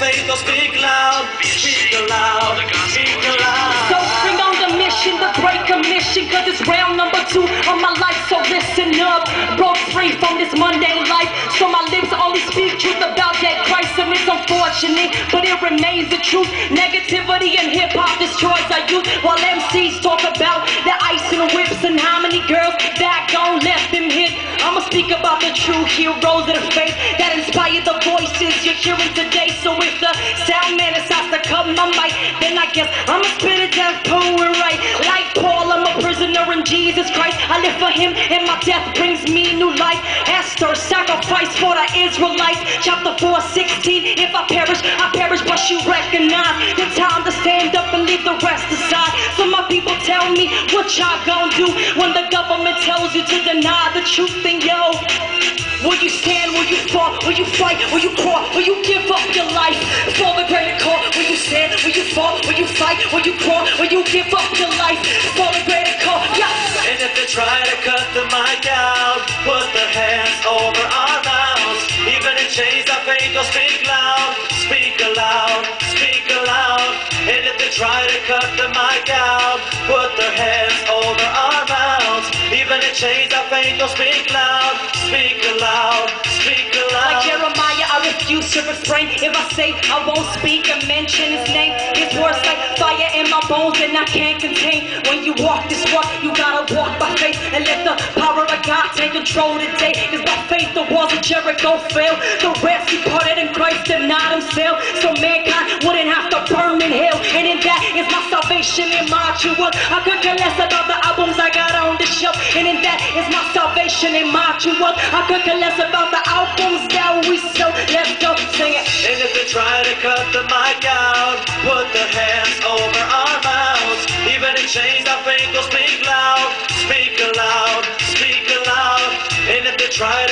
speak loud, speak aloud, speak aloud. So bring on the mission, the great commission, cause it's round number two of my life. So listen up, broke free from this mundane life. So my lips only speak truth about that Christ, and it's unfortunate, but it remains the truth. Negativity and hip hop destroys our youth, while MCs talk about the ice and whips and how many girls that gone left them hit. I'ma speak about the true heroes of the faith inspire the voices you're hearing today. So if the sound man decides to cut my mic, then I guess I'ma spit it down poet right. Like Paul, I'm a prisoner in Jesus Christ. I live for him and my death brings me new life. Esther, sacrifice for the Israelites. Chapter 4, 16. If I perish, I perish, but you recognize the time to stand up and leave the rest tell me what y'all gonna do when the government tells you to deny the truth. Then yo, will you stand? Will you fall? Will you fight? Will you crawl? Will you give up your life for the greater cause? Will you stand? Will you fall? Will you fight? Will you crawl? Will you give up your life for the greater cause? Yes. And if they try to cut the mic out, put their hands over our mouths. Even in chains, our faith will speak loud, speak aloud, try to cut the mic out, put their hands over our mouths. Even in chains, our faith will speak loud, speak aloud, speak aloud. Like. Jeremiah, I refuse to refrain. If I say I won't speak and mention his name, his words like fire in my bones and I can't contain. When you walk this walk, you gotta walk by faith and let the power of God take control today. Cause by faith, the walls of Jericho fell. The rest he parted in Christ and not himself. in my you. I could care less about the albums I got on the shelf, and in that is my salvation in my you. I could care less about the albums that we sell. Let's go sing it. And if they try to cut the mic out, put their hands over our mouths. Even in chains, our faith will speak loud, speak aloud, speak aloud. And if they try to